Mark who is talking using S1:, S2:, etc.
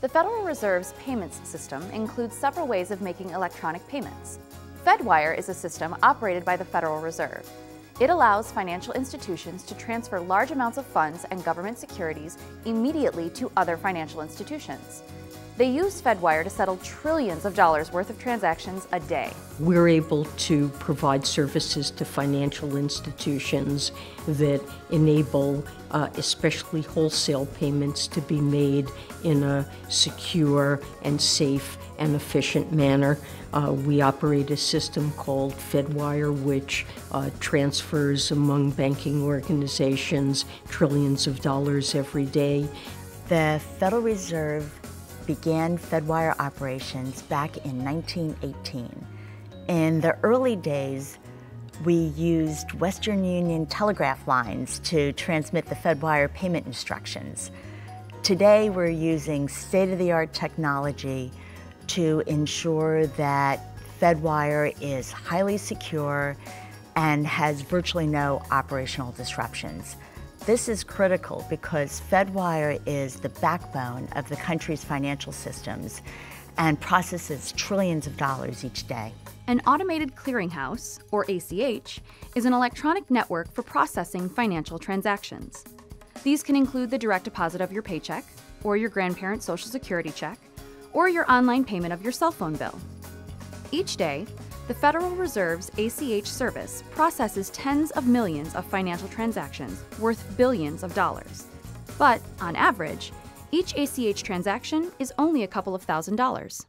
S1: The Federal Reserve's payments system includes several ways of making electronic payments. FedWire is a system operated by the Federal Reserve. It allows financial institutions to transfer large amounts of funds and government securities immediately to other financial institutions. They use FedWire to settle trillions of dollars worth of transactions a day.
S2: We're able to provide services to financial institutions that enable uh, especially wholesale payments to be made in a secure and safe and efficient manner. Uh, we operate a system called FedWire, which uh, transfers among banking organizations trillions of dollars every day.
S3: The Federal Reserve began Fedwire operations back in 1918. In the early days, we used Western Union telegraph lines to transmit the Fedwire payment instructions. Today, we're using state-of-the-art technology to ensure that Fedwire is highly secure and has virtually no operational disruptions. This is critical because Fedwire is the backbone of the country's financial systems and processes trillions of dollars each day.
S1: An automated clearinghouse, or ACH, is an electronic network for processing financial transactions. These can include the direct deposit of your paycheck, or your grandparent's social security check, or your online payment of your cell phone bill. Each day, the Federal Reserve's ACH service processes tens of millions of financial transactions worth billions of dollars. But, on average, each ACH transaction is only a couple of thousand dollars.